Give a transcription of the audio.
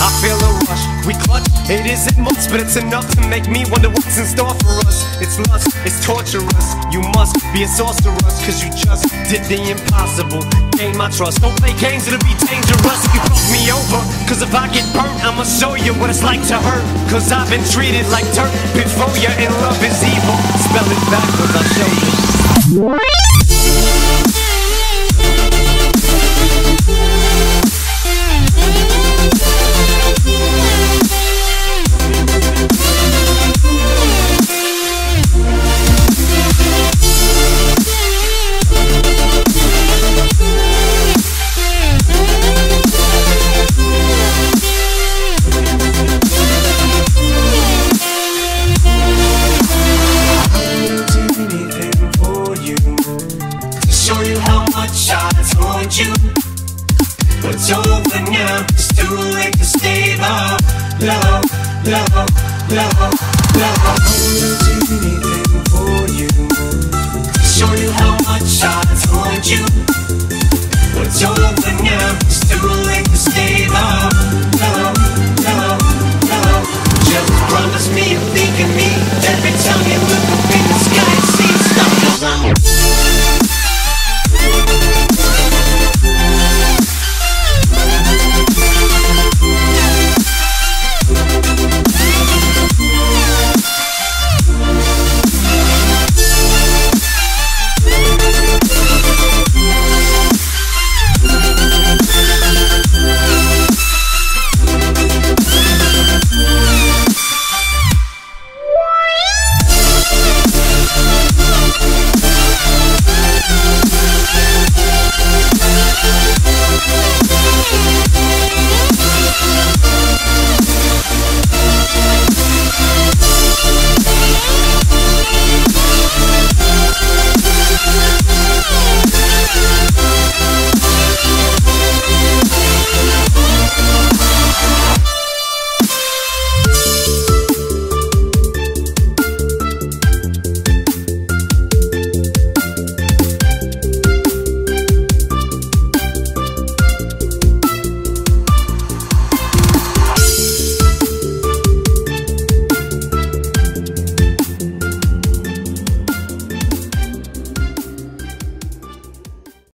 I feel a rush. We clutch, it isn't much, but it's enough to make me wonder what's in store for us. It's lust, it's torturous. You must be a sorceress, cause you just did the impossible. Gain my trust. Don't play games, it'll be dangerous if you fuck me over. Cause if I get burnt, I'ma show you what it's like to hurt. Cause I've been treated like dirt before you, and love is evil. Spell it backwards, I'll show you. Told you. But it's over now, it's too late to stay love, love, love, love, love. I will do anything for you show you how much I.